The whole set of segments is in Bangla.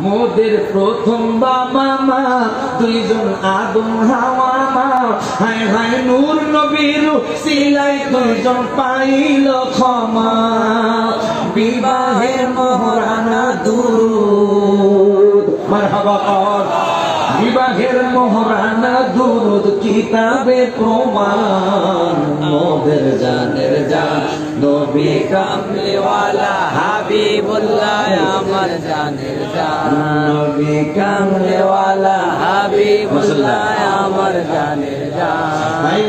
মোদের প্রথম বাবা মা, দুইজন আদম হাওয়া মা। হায় হায় নূর নবীর সিলাই দুইজন পাইল ক্ষমা। বিবাহের মহারানা দুরুদ। মারহাবা বিবাহের মহারানা দুরুদ কিতাবে প্রমাণ মোদের জানের জান নবী কামলেওয়ালা হাবিবুল্লাহ আমার জানের জান নবী কামলেওয়ালা হাবিবুল্লাহ আমার জানের জান হাই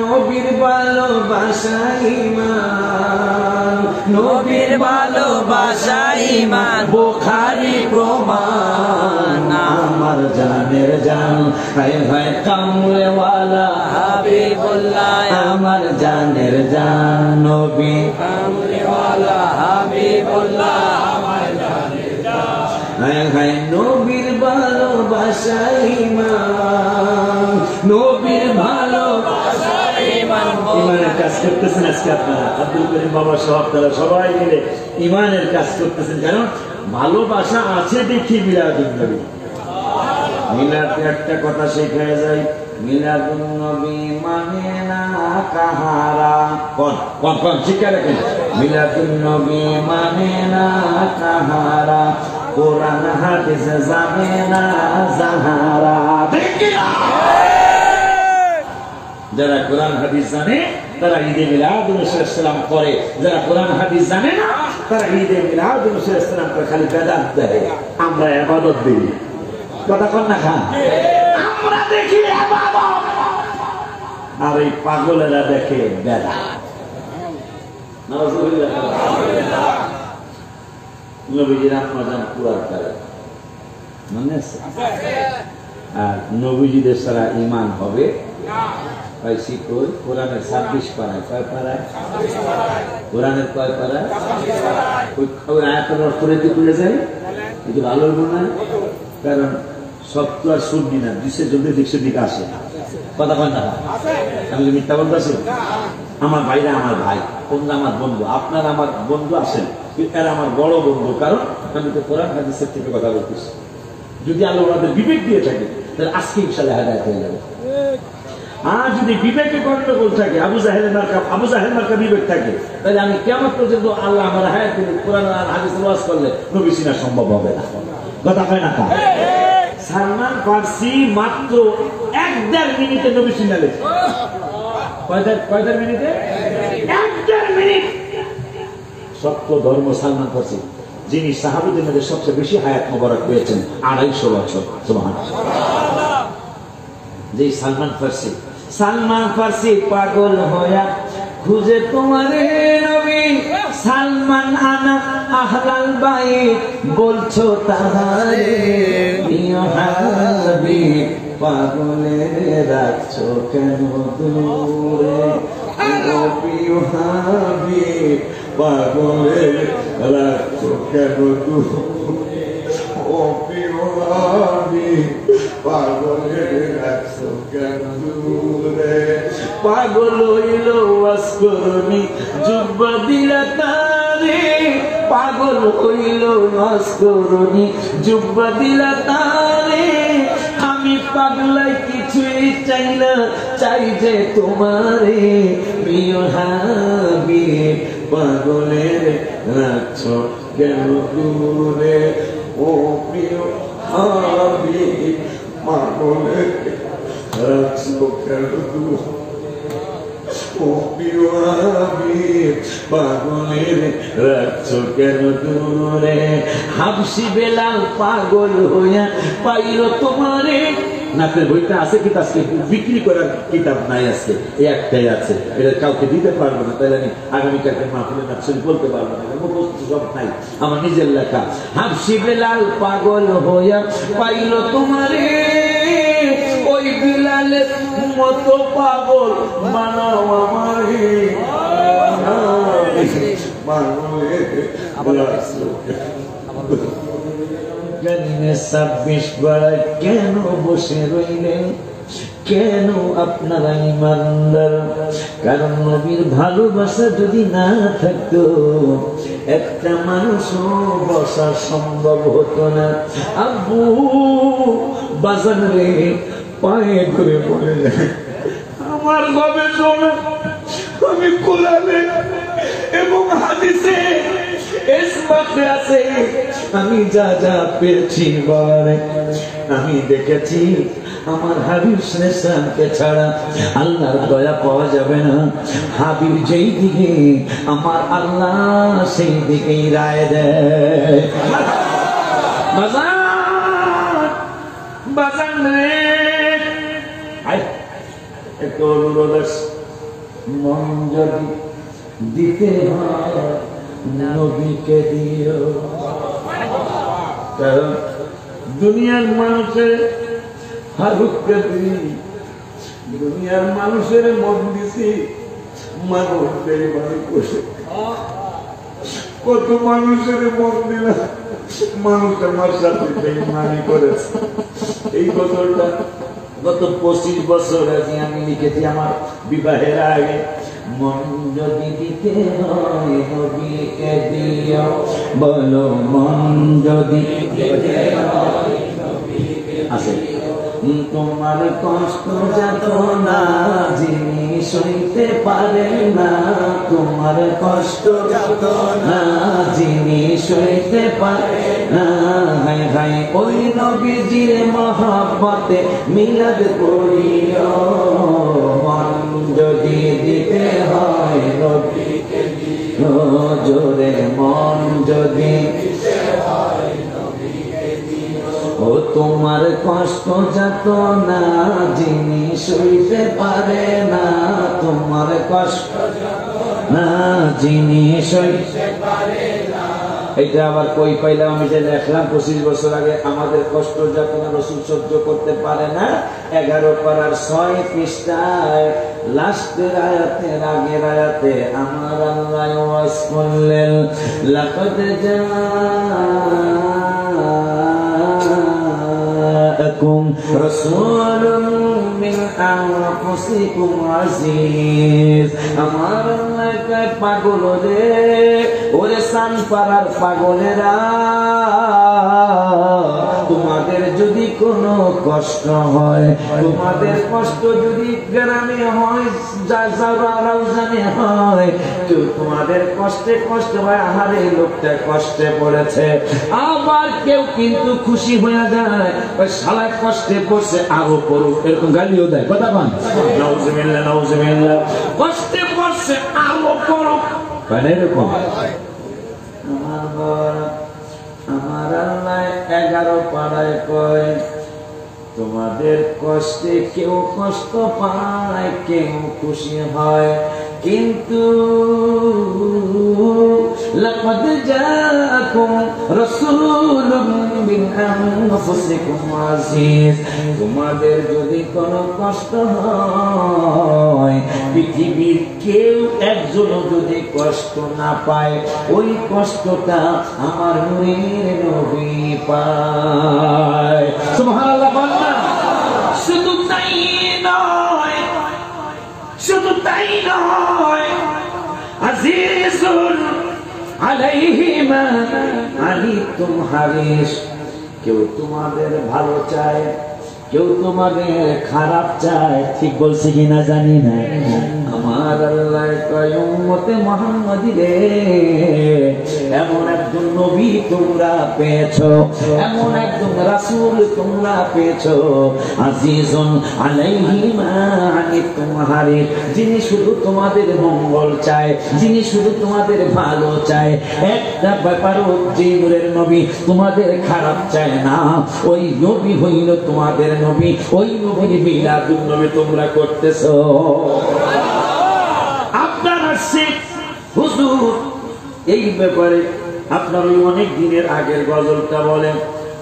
নবীর ভালোবাসা ইমান নবীর ভালোবাসা ইমান। বুখারি প্রমাণ, আমার জানের জান। হাই হাই কামলেওয়ালা হাবিবুল্লাহ, আমার জানের জান। নবী কামলিওয়ালা হাবিবুল্লাহ হাই হাই নবীর ভালোবাসা ইমান নবীর ভালোবাসা ইমান। ইমানের কাজ করতেছেন আজকে আপনারা। আব্দুল করিম বাবা সহ আপনারা সবাই মিলে ইমানের কাজ করতেছেন। কারণ ভালোবাসা আছে দেখি মিলাদুল নবী। মিলাদে একটা কথা শেখা যায়, মিলাদুন নবী মানে না কাহারা। কোন কোন কোন, শিক্ষা রাখেন। মিলাদুন নবী মানে না কাহারা। কোরআন হাদিস জানে না জাহারা। যারা কোরআন হাদিস জানে তারা ঈদে মিলাদুলাম করে। যারা কোরআন হাদিস জানে না তারা ঈদে মিলাদুলাম করে খালি বেদাত দেয়। আমরা এবাদত দিই। কথা কন না খান। আমরা দেখি আর এই পাগলেরা দেখে বেদা নবীজির আত্মাজান পুরার করে। মনে আছে? আর নবীজিদের সারা ইমান হবে? কারণ না জন্য দিকে আসে কথা কয় না? আমি মিথ্যা আমার ভাইরা আমার ভাই তোমরা আমার বন্ধু, আপনার আমার বন্ধু আসেন এরা আমার বড় বন্ধু। কারণ আমি তো কোরআন, হাদিসের থেকে কথা বলতেছি। যদি আল্লাহ ওনাদের বিবেক দিয়ে থাকে, তাহলে আজকে ইনশাল্লাহ হেদায়ত হয়ে যাবে। আর যদি বিবেকে গন্ডগোল থাকে, আবু জাহেদের মার্কা আবু জাহেদ মার্কা বিবেক থাকে, তাহলে আমি কেমন পর্যন্ত আল্লাহ আমার হায়াত কোরআন আর হাদিস ওয়াজ করলে নবী সিনা সম্ভব হবে না। কথা হয় না সালমান ফার্সি মাত্র এক দেড় মিনিটে নবী সিনা লেখে। মিনিটে? এক দেড় মিনিট। সত্য ধর্ম সালমান ফার্সি, যিনি সাহাবিদের মধ্যে সবচেয়ে বেশি হায়াত মোবারক পেয়েছেন আড়াইশো বছর। যে সালমান ফার্সি সালমান ফার্সি পাগল হইয়া খুঁজে তোমারে নবী, সালমান আনা আহলাল বাই বলছো তাহারে প্রিয় হাবি পাগলে রাখছো কেন দূরে প্রিয় পাগলে রাখছো কেন পাগলে রাখছো কেন দূরে পাগল হইল ওয়াসকরণী জুব্বা দিলা তারে। পাগল হইল ওয়াসকরণী জুব্বা দিলা তারে। আমি পাগলাই কিছুই চাই না, চাই যে তোমারে। প্রিয় হাবি পাগলের রাখছ কেন দূরে। ও প্রিয় হাবি পাগলের রাখছো কেন দূরে। হাবিব, পাগলের রাখছো কেন হাবসি বেলাল পাগল হইয়া পাইল তোমারে নাচের বইটা আছে কি বিক্রি করার কিতাব নাই আজকে এই একটাই আছে এটা কাউকে দিতে পারব না তাহলে আমি আগামীকালকে মাহফিলে নাচের বলতে পারব না সব নাই আমার নিজের লেখা হাবসি বেলাল পাগল হইয়া পাইল তোমারে ওই বিলালের মতো পাগল বানাও আমারে ছাব্বিশ বেড়ায় কেন বসে রইলেন কেন আপনারা ইমানদার কারণ নবীর ভালোবাসা যদি না থাকতো একটা মানুষও বসা সম্ভব হতো না। আব্বু বাজান রে পায়ে করে বলে আমার গবেষণা আমি কোরআনে এবং হাদিসে আছে, আমি যা যা পেয়েছি বারে। আমি দেখেছি আমার হাবিব ইসলামকে ছাড়া আল্লাহর দয়া পাওয়া যাবে না। হাবিব যেই দিকে, আমার আল্লাহ সেই দিকেই রায় দেয়। বাজান বাজান রে দুনিয়ার মানুষের ফারুককে দিই, দুনিয়ার মানুষের মন দিছি মানুষ বেইমানি করে কত মানুষের মন দিলাম, মানুষ আমার সাথে বেইমানি করেছে। এই বছরটা গত পঁচিশ বছর আগে আমি লিখেছি আমার বিবাহের আগে মন যদি দিতে হয় বলো মন যদি আছে। তোমার কষ্ট যত না যিনি সইতে পারেন না, তোমার কষ্ট যত না যিনি সইতে পারে না। হাই ওই নবীজির মহাব্বতে মিলাদ করিও কষ্ট যত না, যিনি সইতে পারে না, তোমার কষ্ট না, যিনি সইতে এটা আবার কই পাইলাম আমি যে দেখলাম, পঁচিশ বছর আগে আমাদের কষ্ট যখন রসুল সহ্য করতে পারে না। এগারো পাড়ার ছয় পৃষ্ঠায়, লাস্টের আয়াতের আগের আয়াতে আমার আল্লাহ করলেন, লাকদ جاءكم رسول من أنفسكم عزيز আমার এলাকায় পাগল রে ওরে সান পাড়ার পাগলেরা তোমাদের যদি কোনো কষ্ট হয় তোমাদের কষ্ট যদি গ্রামে হয় হয় কেউ তোমাদের কষ্টে কষ্ট হয় আহারে লোকটা কষ্টে পড়েছে। আবার কেউ কিন্তু খুশি হয়ে যায় ওই শালায় কষ্টে পড়ছে আরও পড়ুক এরকম গালিও দেয় কথা পান কষ্টে পড়ছে আরও পড়ুক। মানে এরকম। আমার এগারো পাড়ায় কয় তোমাদের কষ্টে কেউ কষ্ট পায় কেউ খুশি হয়। কিন্তু لقد جاءكم رسول من أنفسكم عزيز তোমাদের যদি কোনো কষ্ট হয় পৃথিবীর কেউ একজন যদি কষ্ট না পায় ওই কষ্টটা আমার নূরের নবী পায় সুবহানাল্লাহ তাই নয়। আজিজুল আলাইহি মা আনিতুম হারিস কেউ তোমাদের ভালো চায়, কেউ তোমাদের খারাপ চায়, ঠিক বলছে কিনা জানি না। যিনি শুধু তোমাদের মঙ্গল চায়, যিনি শুধু তোমাদের ভালো চায়। একটা ব্যাপার হচ্ছে নূরের নবী তোমাদের খারাপ চায় না। ওই নবী হইল তোমাদের নবী, ওই নবীর মিলাদুন নবী তোমরা করতেছো। আপনারা হুজুর, এই ব্যাপারে আপনার ওই অনেক দিনের আগের গজলটা বলেন,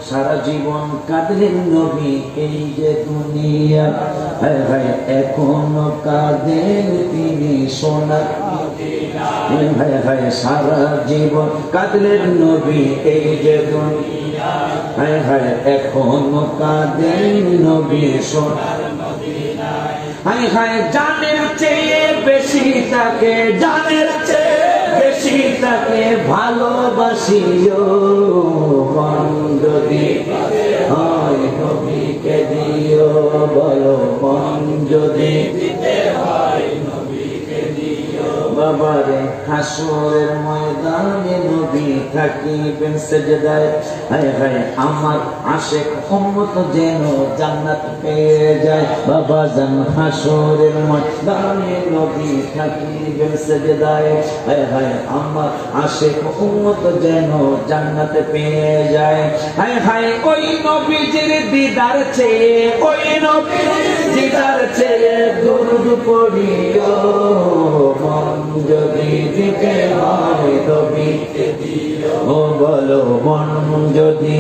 সারা জীবন কাঁদলেন নবী, এই যে দুনিয়া, হায় হায়, এখনও কাঁদেন তিনি সোনা। হায় হায়, সারা জীবন কাঁদলেন নবী, এই যে দুনিয়া, হায় হায়, এখনও কাঁদেন নবী সোনার হায় হায় জানের চেয়ে বেশি তাকে, জানের চেয়ে বেশি বেশিটাকে ভালোবাসিও যদি হয় দিও বলো মন যদি বাবারে হাসরের ময়দানে নবী থাকিবেন সেজদায়। হায় হায়, আমার আশেক উম্মত যেন জান্নাত পেয়ে যায়। বাবা জান হাসরের ময়দানে নবী থাকিবেন সেজদায়। হায় হায়, আমার আশেক উম্মত যেন জান্নাত পেয়ে যায়। হায় হায়, ওই নবীজির দিদার চেয়ে, ওই নবীর দিদার চেয়ে দুরুদ পড়িও। মন যদি দিতে হয় দিও ও বলো মন যদি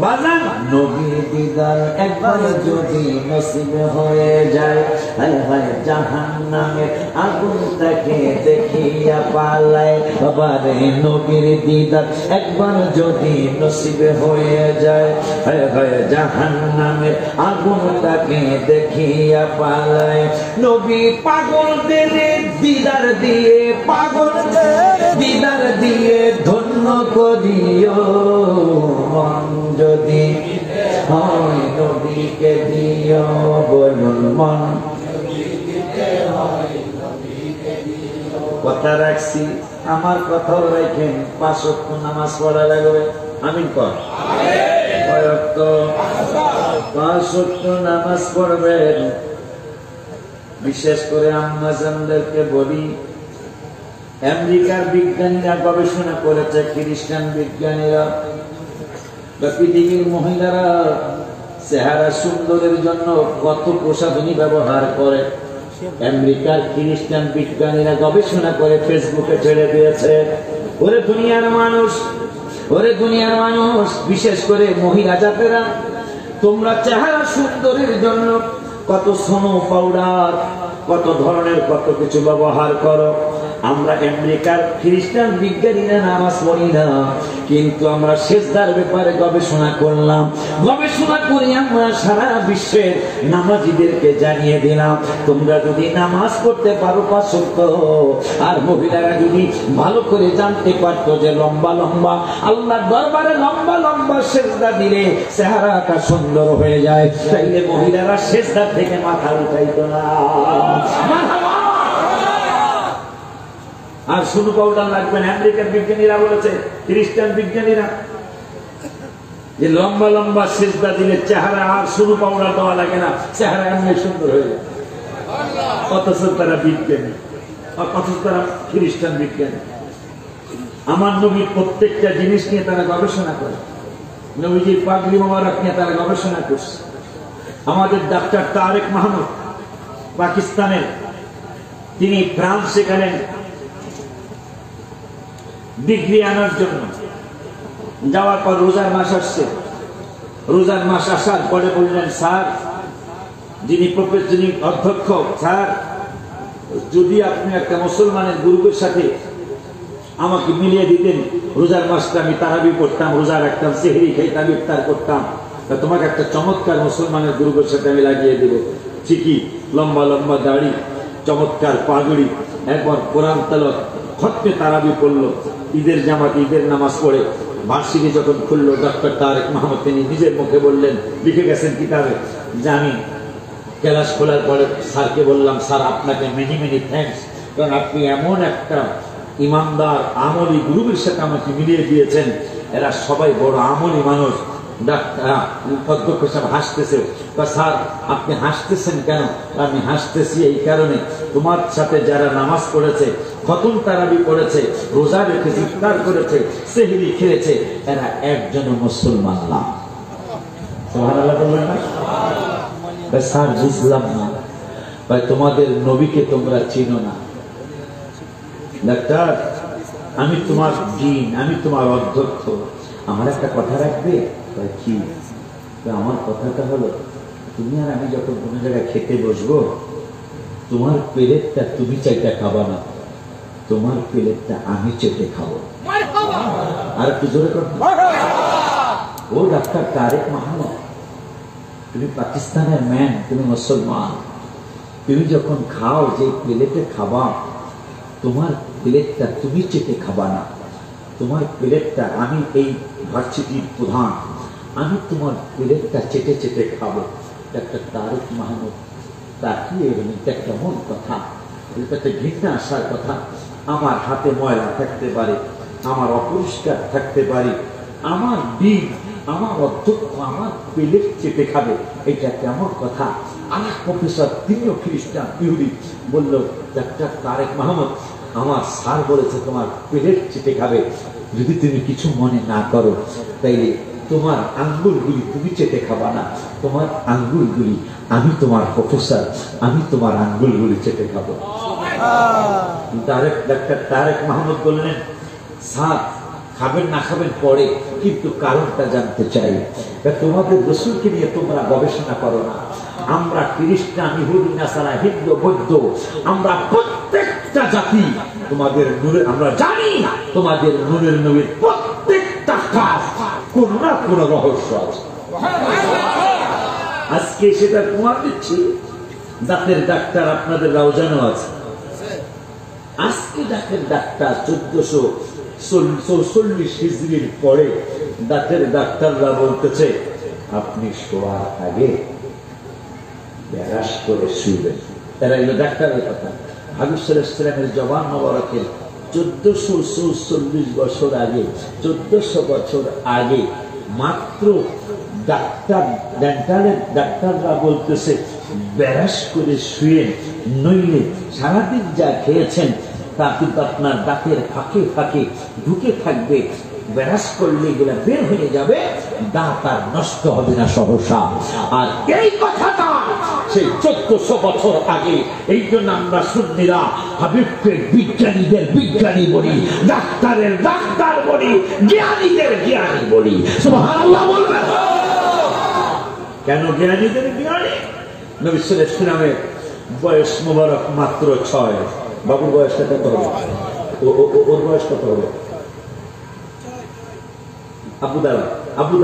বাজান। নবী দিদার একবার যদি নসিব হয়ে যায়, হায় হায় জাহান নামে আগুনটাকে দেখিয়া পালায়। বাবা রে নবীর দিদার একবার যদি নসিব হয়ে যায়, হায় হায় জাহান নামে আগুনটাকে দেখিয়া পালায়। নবী পাগলদের দিদার দিয়ে, পাগল দিদার দিয়ে ধন্য করিও। যদি হয় নবীকে দিও বলুন মন কথা রাখছি আমার কথাও রাখেন, পাঁচ নামাজ পড়া লাগবে। আমিন কর। নামাজ পড়বেন। বিশেষ করে আম্মাজানদেরকে বলি, আমেরিকার বিজ্ঞানীরা গবেষণা করেছে, খ্রিস্টান বিজ্ঞানীরা পৃথিবীর মহিলারা চেহারা সুন্দরের জন্য কত প্রসাধনী ব্যবহার করে। আমেরিকার খ্রিস্টান বিজ্ঞানীরা গবেষণা করে ফেসবুকে ছেড়ে দিয়েছে। ওরে দুনিয়ার মানুষ, ওরে দুনিয়ার মানুষ, বিশেষ করে মহিলা জাতেরা, তোমরা চেহারা সুন্দরের জন্য কত সোনো পাউডার, কত ধরনের কত কিছু ব্যবহার করো। আমরা আমেরিকার খ্রিস্টান বিজ্ঞানীরা নামাজ পড়ি না, কিন্তু আমরা শেষদার ব্যাপারে গবেষণা করলাম। গবেষণা করে আমরা সারা বিশ্বের নামাজিদেরকে জানিয়ে দিলাম, তোমরা যদি নামাজ পড়তে পারো পাশক্ত আর মহিলারা যদি ভালো করে জানতে পারতো যে লম্বা লম্বা আল্লাহ দরবারে লম্বা লম্বা শেষদা দিলে চেহারাটা সুন্দর হয়ে যায়। তাইলে মহিলারা শেষদার থেকে মাথা উঠাইতো না। আর শুধু পাউডার লাগবে না, আমেরিকার বিজ্ঞানীরা বলেছে, খ্রিস্টান বিজ্ঞানীরা। যে লম্বা লম্বা সেজদা দিলে চেহারা আর শুধু পাউডার দেওয়া লাগে না, চেহারা এমনি সুন্দর হয়ে যায়। অথচ তারা বিজ্ঞানী, অথচ তারা খ্রিস্টান বিজ্ঞানী। আমার নবীর প্রত্যেকটা জিনিস নিয়ে তারা গবেষণা করে। নবীজির পাগড়ি মোবারক নিয়ে তারা গবেষণা করছে। আমাদের ডাক্তার তারেক মাহমুদ, পাকিস্তানের, তিনি ফ্রান্সে গেলেন ডিগ্রি আনার জন্য। যাওয়ার পর রোজার মাস আসছে। রোজার মাস আসার পরে বললেন, স্যার, যিনি যিনি অধ্যক্ষ, স্যার, যদি আপনি একটা মুসলমানের গ্রুপের সাথে আমাকে মিলিয়ে দিতেন, রোজার মাসটা আমি তারাবি করতাম রোজা রাখতাম সেহরি খাইতাম ইফতার করতাম, তা তোমাকে একটা চমৎকার মুসলমানের গ্রুপের সাথে আমি লাগিয়ে দেব। ঠিকই, লম্বা লম্বা দাড়ি, চমৎকার পাগড়ি, একবার কোরআন তালত খতমে তারাবি পড়ল। ঈদের জামাত, ঈদের নামাজ পড়ে বার্ষিকী যখন খুললো ডক্টর তারেক মাহমুদ তিনি নিজের মুখে বললেন, লিখে গেছেন কিতাবে, যে আমি ক্লাস খোলার পরে স্যারকে বললাম, স্যার, আপনাকে মেনি মেনি থ্যাংকস কারণ আপনি এমন একটা ইমানদার আমলি গ্রুপের সাথে আমাকে মিলিয়ে দিয়েছেন। এরা সবাই বড় আমলি মানুষ অধ্যক্ষ সাহেব হাসতেছে। স্যার, আপনি হাসতেছেন কেন? আমি হাসতেছি এই কারণে। তোমার সাথে যারা নামাজ পড়েছে, খতম তারাবি পড়েছে, রোজা করেছে খেয়েছে, এরা মুসলমান না। স্যার, বুঝলাম না। ভাই, তোমাদের নবীকে তোমরা চিনো না। ডাক্তার, আমি তোমার দিন, আমি তোমার অধ্যক্ষ। আমার একটা কথা রাখবে? কি তো আমার কথাটা হলো, তুমি আর আমি যখন কোনো জায়গায় খেতে বসবো, তোমার প্লেটটা তুমি চাইটা খাবা না, তোমার প্লেটটা আমি চেটে খাব। আর একটু জোরে ও ডাক্তার তারেক মাহমুদ, তুমি পাকিস্তানের ম্যান, তুমি মুসলমান। তুমি যখন খাও যে প্লেটে খাবা, তোমার প্লেটটা তুমি চেটে খাবা না, তোমার প্লেটটা আমি এই ভার্সিটির প্রধান। আমি তোমার প্লেটটা চেটে চেটে খাব। একটা তারক মাহমুদ, তাকিয়ে এলেন এটা কেমন কথা। এটাতে ঘৃণা আসার কথা। আমার হাতে ময়লা থাকতে পারে, আমার অপরিষ্কার থাকতে পারে। আমার দিন, আমার অধ্যক্ষ আমার প্লেট চেপে খাবে। এটা কেমন কথা? আমার প্রফেসর, তিনিও খ্রিস্টান, ইহুদি। বলল, ডাক্তার তারেক মাহমুদ, আমার স্যার বলেছে তোমার প্লেট চেপে খাবে। যদি তুমি কিছু মনে না করো, তাইলে তোমার আঙ্গুলগুলি তুমি চেটে খাবা না। তোমার আঙ্গুলগুলি আমি তোমার প্রফেসর আমি তোমার আঙ্গুলগুলি চেটে খাব। তারেক ডাক্তার তারেক মাহমুদ বললেন স্যার খাবেন না খাবেন পরে কিন্তু কারণটা জানতে চাই। তোমাদের রসুলকে নিয়ে তোমরা গবেষণা করো না। আমরা খ্রিস্টান ইহুদি নাসারা হিন্দু বৌদ্ধ আমরা প্রত্যেকটা জাতি তোমাদের নূরের আমরা জানি তোমাদের নূরের নবীর প্রত্যেকটা কাজ কোন রহস্য আছে? আজকে সেটা প্রমাণ দিচ্ছি। দাঁতের ডাক্তার আপনাদের আছে। আজকে দাঁতের ডাক্তার চোদ্দশো হিজড়ির পরে দাঁতের ডাক্তাররা বলতেছে, আপনি শোয়ার আগে করে শুইবেন। এরা এলো ডাক্তারের কথা। ইসলামের জবান নবরকের চোদ্দশো বছর আগে, চোদ্দশো বছর আগে মাত্র ডাক্তার, ডেন্টালের ডাক্তাররা বলতেছে ব্যারাস করে শুয়ে নইলে সারাদিন যা খেয়েছেন তা কিন্তু আপনার দাঁতের ফাঁকে ফাঁকে ঢুকে থাকবে। ব্যারাস করলে এগুলা বের হয়ে যাবে, দাঁত আর নষ্ট হবে না সহসা। আর এই কথাটা সেই চোদ্দশো বছর আগে, এই জন্য আমরা সুন্নিরা, হাবিবকে বিজ্ঞানীদের বিজ্ঞানী বলি, ডাক্তারের ডাক্তার বলি, জ্ঞানীদের জ্ঞানী বলি। কেন জ্ঞানীদের জ্ঞানী? বয়স মোবারক মাত্র ছয়। বাবুর বয়সটা কত হবে? ওর বয়স কত হবে? আবু দাদা আবু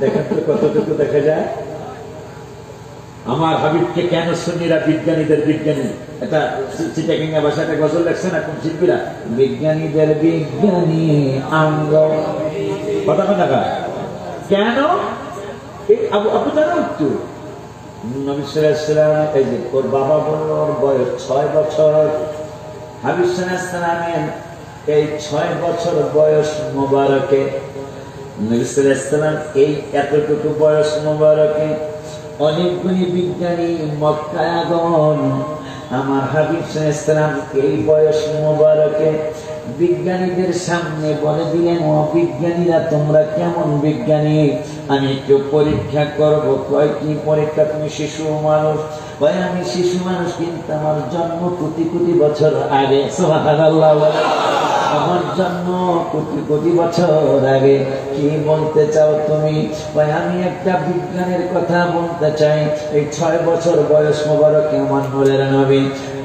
দেখেন তো কতটুকু দেখা যায়? আমার হাবিবকে কেন সুন্নিরা বিজ্ঞানীদের বিজ্ঞানী এটা চিটাকিঙ্গা ভাষাটা গজল লেখছে না কোন শিল্পীরা? বিজ্ঞানীদের বিজ্ঞানী আঙ্গ। কথা কথা? কেন? ওর বাবা বয়স ছয় বছর। এই ছয় বছর বয়স মোবারকে। এই এতটুকু বয়স মোবারকে। অনেকগুলি বিজ্ঞানী মক্কায় আগমন আমার হাবিব ওয়াসাল্লাম এই বয়স মোবারকে বিজ্ঞানীদের সামনে বলে দিলেন, ও বিজ্ঞানীরা, তোমরা কেমন বিজ্ঞানী? আমি একটু পরীক্ষা করব কয় কি পরীক্ষা? তুমি শিশু মানুষ? কয় আমি শিশু মানুষ, কিন্তু আমার জন্ম কোটি কোটি বছর আগে। বলে। আমার জন্য কোটি কোটি বছর আগে কি বলতে চাও তুমি? ভাই, আমি একটা বিজ্ঞানের কথা বলতে চাই। এই ছয় বছর বয়স মোবারকে আমার নূরের নবী।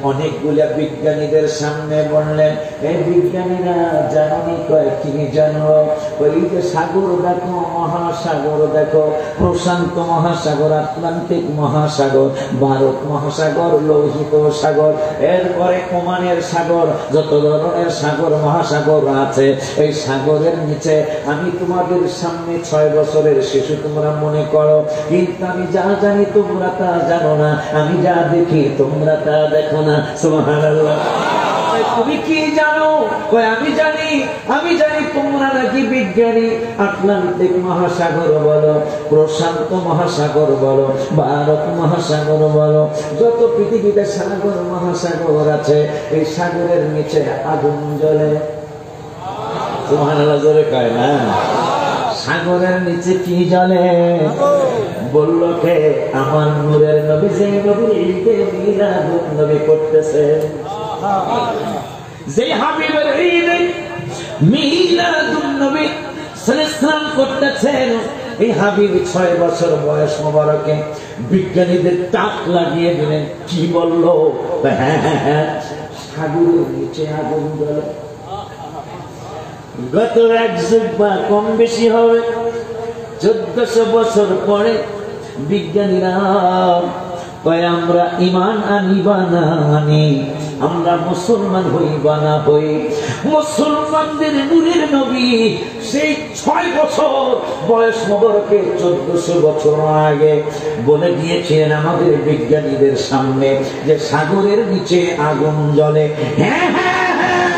অনেকগুলা বিজ্ঞানীদের সামনে বললেন এই বিজ্ঞানীরা জানি কয়, কি জানো? ওই যে, সাগর দেখো, মহাসাগর দেখো, প্রশান্ত মহাসাগর, আটলান্টিক মহাসাগর, ভারত মহাসাগর, লোহিত সাগর, এরপরে ওমানের সাগর, যত ধরনের সাগর, মহাসাগর আছে, এই সাগরের নিচে আমি তোমাদের সামনে ছয় বছরের শিশু, তোমরা মনে করো, কিন্তু আমি যা জানি তোমরা তা জানো না, আমি যা দেখি তোমরা তা দেখো না। তুমি কি জানো? আমি জানি আমি জানি তোমরা নাকি বিজ্ঞানী। আটলান্টিক মহাসাগর বলো, প্রশান্ত মহাসাগর বলো, ভারত মহাসাগর বলো, যত পৃথিবীতে সাগর, মহাসাগর আছে, এই সাগরের নিচে আগুন জ্বলে। সুবহানাল্লাহ, জোরে কয় না? সাগরের নিচে কি জলে বলল, কে? আমার নূরের নবী নবী ঈদে নবী করতেছে। যে হাবিবের ঈদে নবী সালাম করতেছেন, এই হাবিব ছয় বছর বয়স মোবারকে বিজ্ঞানীদের টাক লাগিয়ে দিলেন। কি বলল? হ্যাঁ হ্যাঁ হ্যাঁ সাগরের নিচে আগুন জ্বলে। গত এক যুগ বা কম বেশি হবে, চোদ্দশো বছর পরে বিজ্ঞানীরা আমরা ইমান আনিবা না, আনি। আমরা মুসলমান হইবা না হই। মুসলমানদের নবী সেই ছয় বছর বয়স মোবারকের চোদ্দশো বছর আগে বলে দিয়েছিলেন আমাদের বিজ্ঞানীদের সামনে যে সাগরের নিচে আগুন জ্বলে। হ্যাঁ হ্যাঁ হ্যাঁ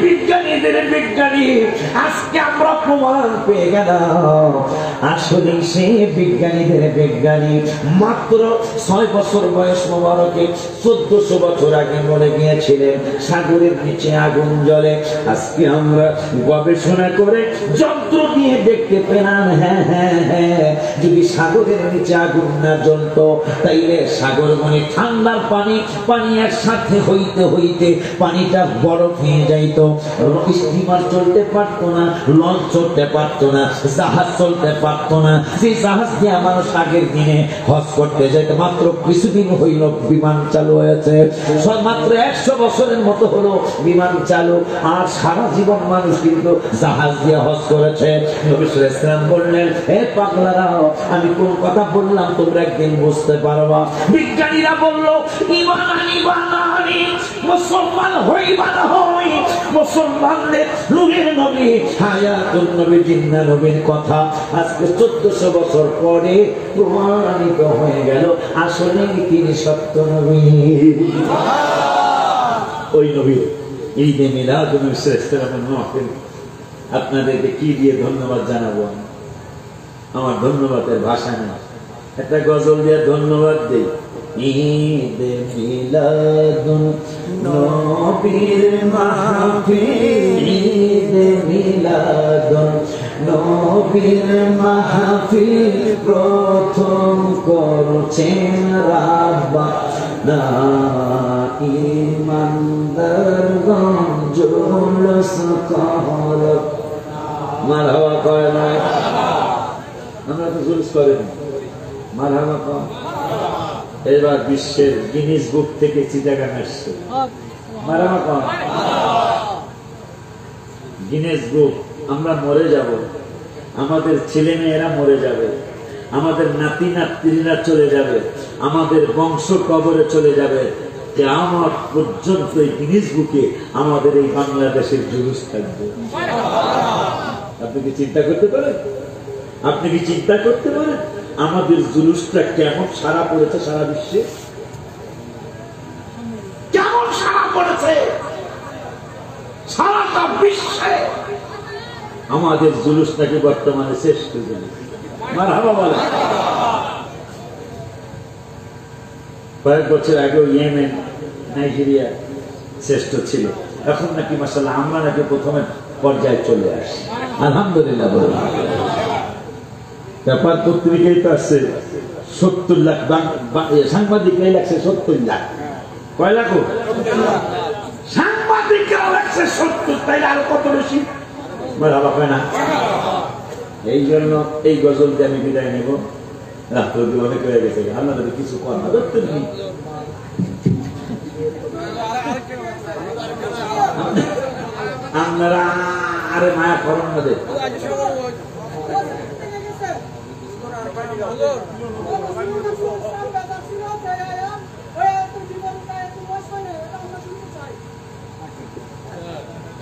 বিজ্ঞানীদের বিজ্ঞানী। আজকে আমরা প্রমাণ পেয়ে গেলাম। আসলে সে বিজ্ঞানীদের বিজ্ঞানী। মাত্র ছয় বছর বয়স মোবারকে চোদ্দশো বছর আগে বলে গিয়েছিলেন। সাগরের নিচে আগুন জ্বলে। আজকে আমরা গবেষণা করে যন্ত্র দিয়ে দেখতে পেলাম হ্যাঁ হ্যাঁ হ্যাঁ। যদি সাগরের নিচে আগুন না জ্বলতো, তাইলে সাগর মানে ঠান্ডার পানি পানি একসাথে হইতে হইতে পানিটা বরফ হয়ে যাইতো। স্টিমার চলতে পারতো না, লঞ্চ চলতে পারতো না, জাহাজ চলতে পারতো না। সেই জাহাজ দিয়ে মানুষ আগের দিনে হজ করতে যেত, মাত্র কিছুদিন হইল বিমান চালু হয়েছে। মাত্র একশো বছরের মতো হলো বিমান চালু। আর সারা জীবন মানুষ কিন্তু জাহাজ দিয়ে হজ করেছে। সাল্লাল্লাহু বললেন, হে পাগলারাও আমি কোন কথা বললাম তোমরা একদিন বুঝতে পারবা? বিজ্ঞানীরা বলল মুসলমান হইবা না হই মুসলমানদের কথা আজকে বছর পরে হয়ে গেল আসলে তিনি সত্য নবী। নবী আপনাদেরকে কি দিয়ে ধন্যবাদ জানাব? আমি? আমার ধন্যবাদের ভাষা নেই। একটা গজল দিয়ে ধন্যবাদ দিই। ঈদ মিলাদুন নবীর মাহফিল, ঈদ মিলাদুন নবীর মাহফিল প্রথম করছেন রাব্বা। না ইমানদার গঞ্জুলস কহল মারহাবা কয় নয় আমরা তো জুলুস করেন। মারহাবা কয়। এবার বিশ্বের গিনিস বুক থেকে চিটাগান আসছে। গিনেস বুক, আমরা মরে যাব। আমাদের ছেলে মেয়েরা মরে যাবে। আমাদের নাতি নাতনিরা চলে যাবে। আমাদের বংশ কবরে চলে যাবে। আমার পর্যন্ত এই গিনিস বুকে আমাদের এই বাংলাদেশের জুলুস থাকবে। আপনি কি চিন্তা করতে পারেন? আপনি কি চিন্তা করতে পারেন? আমাদের জুলুসটা কেমন? সারা পড়েছে সারা বিশ্বে? কেমন সারা পড়েছে? সারাটা বিশ্বে। আমাদের জুলুসটাকে বর্তমানে শ্রেষ্ঠ জুলুস মারহাবা বলে। কয়েক বছর আগেও ইয়েমেন, নাইজেরিয়া শ্রেষ্ঠ ছিল। এখন নাকি মাসাল্লাহ আমরা নাকি প্রথমে পর্যায়ে চলে আসি আলহামদুলিল্লাহ বলুন ব্যাপার পত্রিকায় তো আসছে সত্তর লাখ সাংবাদিকরাই লাগছে সত্তর লাখ। কয় লাখ? সাংবাদিকরা লাগছে সত্তর তাই আর কত বেশি? না। এই জন্য এই গজল আমি বিদায় নেব। রাত্র অনেক হয়ে গেছে আল্লাহ কিছু কর ধরতে নেই আপনারা আরে মায়া করেন না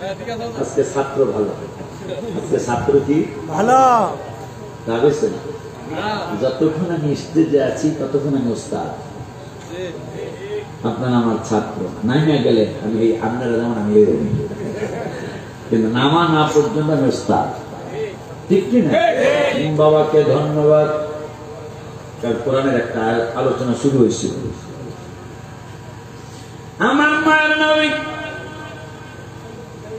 আজকে ছাত্র ভালো। আজকে ছাত্র কি? ভালো। ভাবেছেন যতক্ষণ আমি স্টেজে আছি ততক্ষণ আমি ওস্তাদ। আপনারা আমার ছাত্র। নামিয়া গেলে আমি এই আপনারা যেমন আমি কিন্তু নামা না পর্যন্ত আমি ওস্তাদ। ঠিক কি না? বাবাকে ধন্যবাদ। কোরআনের একটা আলোচনা শুরু হয়েছিল। আমার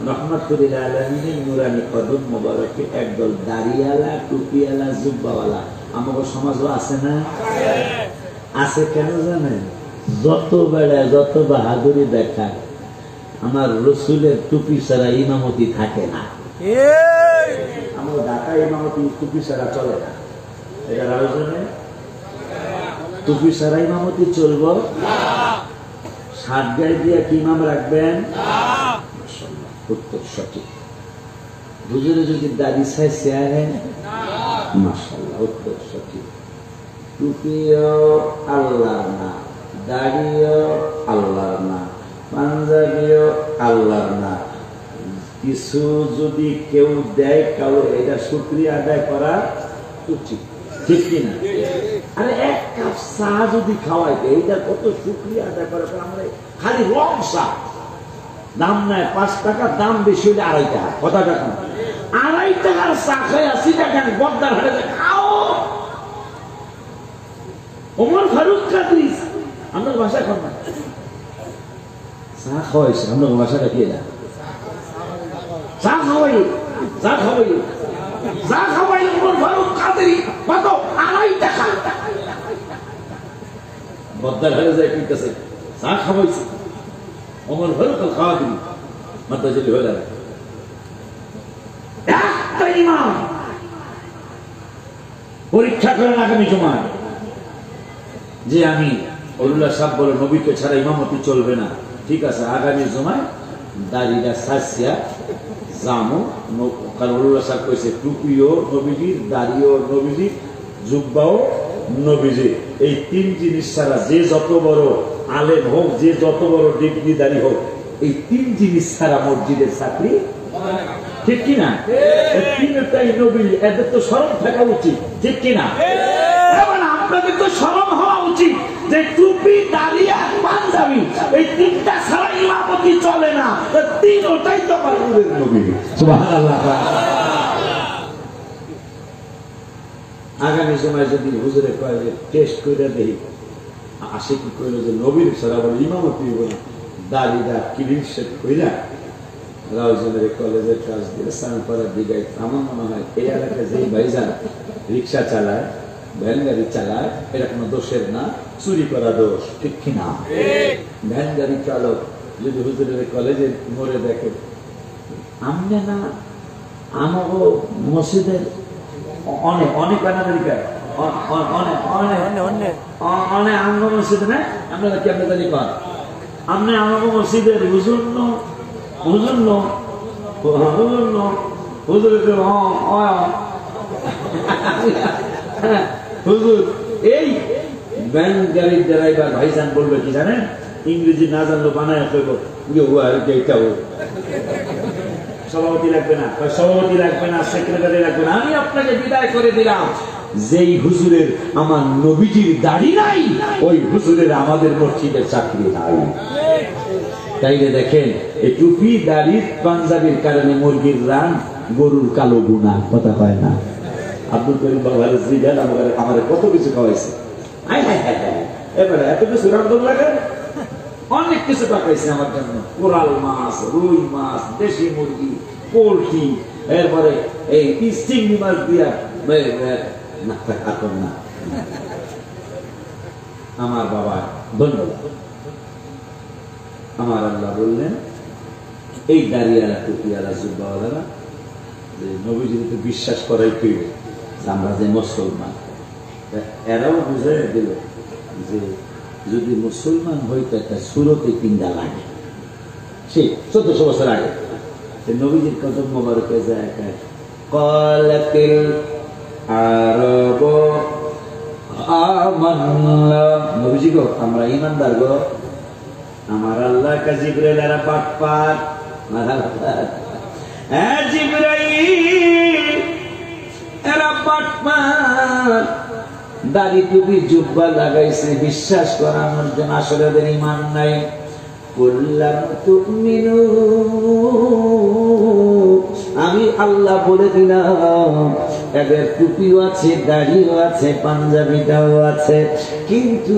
রহমতুল্লাহ আলমিনের নুরানি কদম মোবারকে একদল দাড়িয়ালা টুপিয়ালা জুব্বাওয়ালা। আমাকে সমাজও আছে না? আছে কেন জানেন? যত বেড়ায় যত বাহাদুরি দেখায় আমার রসুলের টুপি ছাড়া ইমামতি থাকে না। আমার ঢাকা ইমামতি টুপি ছাড়া চলে না। এটা আলোচনে টুপি ছাড়া ইমামতি চলব? সাত গায়ে দিয়ে কি ইমাম রাখবেন? মাশাআল্লাহ, উত্তর সঠিক। হুজুরে যদি দাড়ি ছাই শেয়ার হয় মাসাল্লাহ উত্তর সঠিক। টুপিও আল্লাহর না দাড়িও আল্লাহর না পাঞ্জাবিও আল্লাহর না। কিছু যদি কেউ দেয় কাউ এটা শুক্রিয়া আদায় করা উচিত ঠিক। কিনা আরে এক কাপ চা যদি খাওয়াই এইটা কত শুক্রিয়া আদায় করা? আমরা খালি রং চা। দাম নেয় পাঁচ টাকা, দাম বেশি হলে আড়াই টাকা। কথা টাকা আড়াই টাকার চা খাই আশি টাকা গদ্দার হাটে খাও। ওমর ফারুক কাদিস আমরা ভাষা খান না চা খাওয়াইছে আমরা ভাষাটা কি না চা খাওয়াই চা খাওয়াই। চা খাওয়াই ওমর ফারুক কাদের? কত আড়াই টাকা। গদ্দার হাটে যায় কিনতেছে চা খাওয়াইছে। ওমর ফারুক আল খাওয়াদি মাত্রা যদি হয়ে একটা ইমাম পরীক্ষা করেন আগামী জমায়। যে আমি অরুল্লাহ সাহ বলে নবীকে ছাড়া ইমামতি চলবে না। ঠিক আছে আগামী জমায় দাড়িটা সাসিয়া জামো কারণ অরুল্লাহ সাহ কইছে টুপিও নবীজির দাড়িও নবীজির জুব্বাও নবীজি এই তিন জিনিস ছাড়া যে যত বড় আলেম হোক যে যত বড় ডিগ্রিদারি হোক এই তিন জিনিস ছাড়া মসজিদের চাকরি ঠিক কিনা? তিনটাই নবী এদের তো স্মরণ থাকা উচিত ঠিক কিনা? আপনাদের তো স্মরণ হওয়া উচিত যে টুপি দাড়ি আর পাঞ্জাবি এই তিনটা ছাড়া ইমামতি চলে না। তিন ওটাই তো বাবুদের নবী। আগামী সময় যদি হুজুরে কয় যে টেস্ট করে দেই আসে কি কইল যে নবীর ছাড়া বলে ইমামতি হইব না দাড়িটা ক্লিন শেট কইরা রাউজনের কলেজের কাজ দিয়ে করার দিকে আমার মনে হয় এই এলাকায় যেই ভাইজান রিক্সা চালায় ভ্যান গাড়ি চালায় এটা কোনো দোষের না চুরি করা দোষ ঠিক কিনা? ভ্যান গাড়ি চালক যদি হুজুরের কলেজে মরে দেখে আমনে না আমাগো মসজিদের অনেক অনেক আনামেরিকায় অনেক অনেক অ- অনেক আঙ্গ মসজিদ না? আমরা কি আমরা জানি কর আপনি আমাকে মসজিদের হুজুর ন হুজুর ন হুজুর ন হুজুর হুজুর এই ব্যাংক গাড়ির ড্রাইভার ভাইজান বলবে কি জানেন? ইংরেজি না জানলো বানায় কইব ও সভাপতি লাগবে না। সভাপতি লাগবে না সেক্রেটারি লাগবে না। আমি আপনাকে বিদায় করে দিলাম। যেই হুজুরের আমার নবীজির দাড়ি নাই, ওই হুজুরের আমাদের মসজিদের চাকরি নাই। তাইলে দেখেন, এই টুপি, দাড়ি, পাঞ্জাবির কারণে মুরগির রান, গরুর কালো গুণা, কথা কয় না। আব্দুল করিম বাবার কত কিছু খাওয়াইছে। হায় হায় হায় এবারে এত কিছু লাগে অনেক কিছু পাকাইছে আমার জন্য। কোরাল মাছ, রুই মাছ, দেশি মুরগি, পোলট্রি, এরপরে এই চিংড়ি মাছ দিয়া আমার বাবা ধন্যবাদ। আমার আল্লাহ বললেন, এই দাঁড়িয়ালা টুপিয়ালা জুব্বাওয়ালারা যে নবীজিকে বিশ্বাস করাই পেয়ে আমরা যে মুসলমান। এরাও বুঝে দিল যে যদি মুসলমান হইতো একটা সুরতে কিন্দা লাগে, সে চোদ্দশো বছর আগে তো নবীজির কদম মোবারকে যায় কলাতিল গো, আমরা ইমানদার গো। আমার আল্লাহ কা জিব্রাইল এরা দাড়ি টুপি জুব্বা লাগাইছে, বিশ্বাস করানোর জন্য আসলে ওদের ইমান নাই। করলাম তুমিনু। আমি আল্লাহ বলে দিলাম, এদের টুপিও আছে, দাড়িও আছে, পাঞ্জাবিটাও আছে, কিন্তু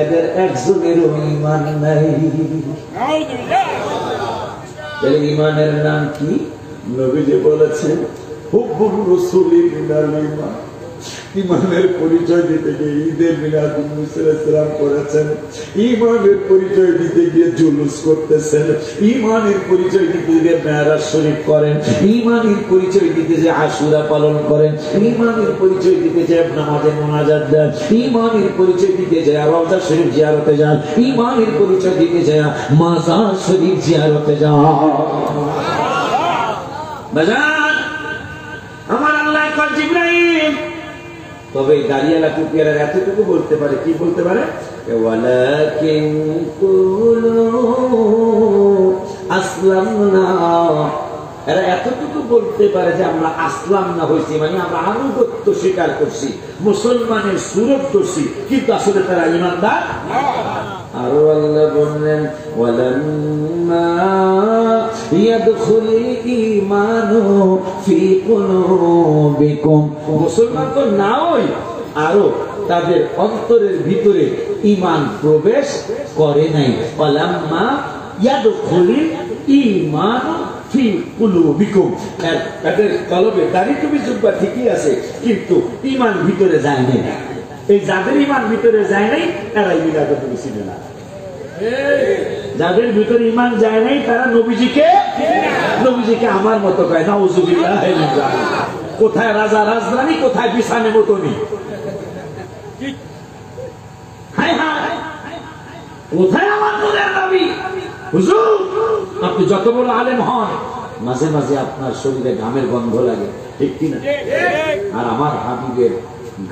এদের একজনেরও ইমান নাই। এর ইমানের নাম কি? নবীজি বলেছেন, হুব্বুর মিনাল ইমান। ইমানের পরিচয় দিতে গিয়ে ঈদের মিলাদ ইসলাম করেছেন, ইমানের পরিচয় দিতে গিয়ে জুলুস করতেছেন, ইমানের পরিচয় দিতে গিয়ে মেয়ারাজ শরীফ করেন, ইমানের পরিচয় দিতে যে আশুরা পালন করেন, ইমানের পরিচয় দিতে যে নামাজের মোনাজাত দেন, ইমানের পরিচয় দিতে যায় রওজা শরীফ জিয়ারতে যান, ইমানের পরিচয় দিতে যায় মাজার শরীফ জিয়ারতে যান। আমার আল্লাহ জিব্রাইল তবে দাঁড়িয়ালা কুপিয়ালার এতটুকু বলতে পারে কি বলতে পারে? আসলাম না এরা এতটুকু বলতে পারে যে আমরা আসলাম না হয়েছি মানে আমরা আনুগত্য স্বীকার করছি। মুসলমানের সুরত করছি কিন্তু আসলে তারা ইমানদার আরও আল্লাহ বললেন মুসলমান তো নাওই, আরও তাদের অন্তরের ভিতরে ইমান প্রবেশ করে নাই। ওয়ালাম্মা ইয়াদখুল ঈমানু জুব্বা ঠিকই আছে, কিন্তু ইমান ভিতরে যায় নাই। এই যাদের ইমান ভিতরে যায় নাই তারা না। যাদের ভিতরে ইমান যায় নাই, তারা নবীজিকে নবীজিকে আমার মতো কয় না কোথায় রাজা রাজধানী, কোথায় বিছানে মতনি? হায় হায়, কোথায় আমার নবী? হুজুর! আপনি যত বড় আলেম হন মাঝে মাঝে আপনার শরীরে ঘামের গন্ধ লাগে ঠিক কিনা? আর আমার হাবিবের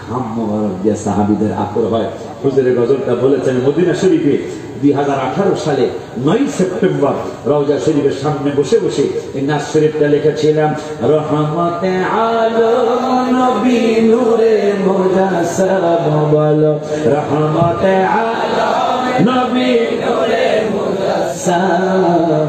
ঘাম মোবারক দিয়ে সাহাবিদের আকর হয়। হুজুরের গজলটা বলেছেন মদিনা শরীফে দুই হাজার আঠারো সালে নয় সেপ্টেম্বর রওজা শরীফের সামনে বসে বসে এই নাচ শরীফটা লিখেছিলাম রহমতে আলম নবী নূরে মুজাসসাম বলো রহমতে আলম নবী নূরে মুজাসসাম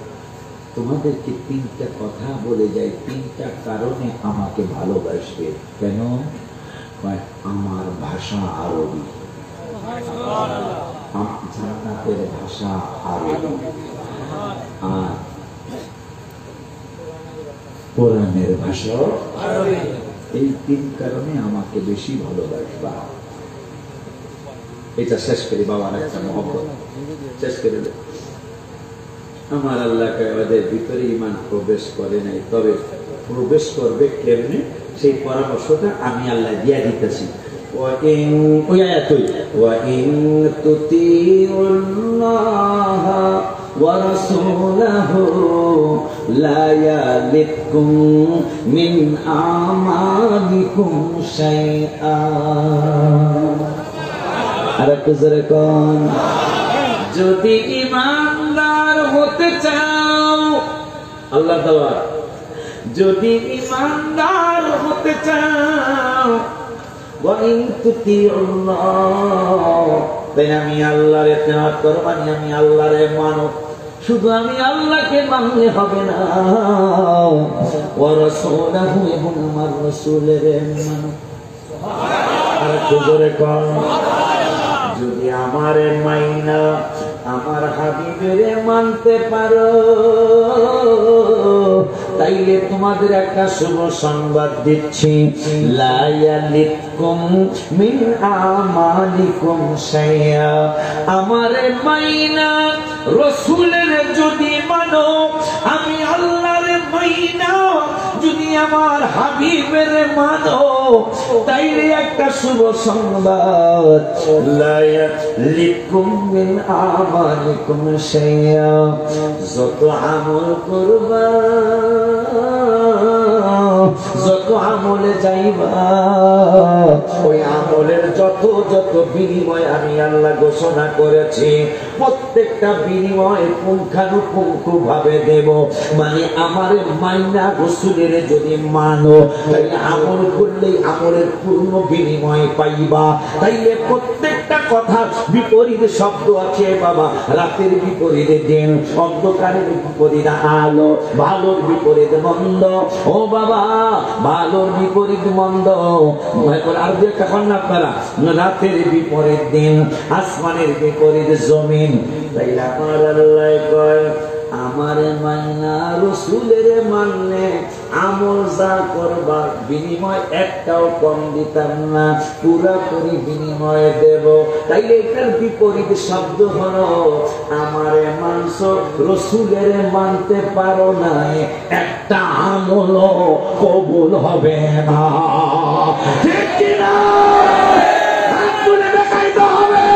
তোমাদেরকে তিনটা কথা বলে যাই, তিনটা কারণে আমাকে ভালোবাসবে। কেন? আমার ভাষা আরবি। ভাষা আরবি। আর ভাষা এই তিন কারণে আমাকে বেশি ভালোবাসবা। এটা শেষ করি, বাবার একটা মহব্বত। শেষ করে। আমার আল্লাহকে ওদের ভিতরে ইমান প্রবেশ করে নাই তবে প্রবেশ করবে কেমনে সেই পরামর্শটা আমি আল্লাহ দিয়া দিতেছি وإن ওই আয়াতই وإن تطيعوا الله ورسوله لا يلدكم من أعمالكم شيئا আর একটু জোরে কোন যদি ইমানদার হতে চাও। আল্লাহ দেওয়ার যদি ইমানদার হতে চাও তাই আমি আল্লাহর এতেমাদ করো মানে আমি আল্লাহরে মানো শুধু আমি আল্লাহকে মানলে হবে না। ও রাসূলাহু আমার রাসূলের মানো আর জোরে যদি আমারে মাইনা আমার হাবিবের মানতে পারো। তাইলে তোমাদের একটা শুভ সংবাদ দিচ্ছি। লায়ালিকুম আমারে মাইনা রসুলের যদি মানো, আমি আল্লাহর মাইনা। যদি আমার হাবিবের মানো, তাইলে একটা শুভ সংবাদ। আমালিকুম শাইয়া যত আমল করবা। যত আমলে যাইবা, ওই আমলের যত যত বিনিময় আমি আল্লাহ ঘোষণা করেছি, প্রত্যেকটা বিনিময় পুঙ্খানুপুঙ্খু ভাবে দেব। মানে আমার মাইনা গোসুলের যদি মানো তাই আমল করলেই আমলের পূর্ণ বিনিময় পাইবা। তাইলে প্রত্যেকটা কথা, বিপরীত শব্দ আছে বাবা। রাতের বিপরীতে দিন, অন্ধকারের বিপরীত আলো, ভালোর বিপরীত মন্দ। ও বাবা, ভালোর বিপরীত মন্দ। আর দু একটা কন্যা আপনারা। রাতের বিপরীত দিন, আসমানের বিপরীত জমিন। আমার মাইনা রসুলের মানলে আমল যা করবা বিনিময় একটাও কম দিতাম না পুরাপুরি বিনিময় দেব। তাইলে এটার বিপরীত শব্দ হলো, আমারে মাংস রসুলের মানতে পারো না একটা আমল কবুল হবে না। ঠিক কিনা? হবে।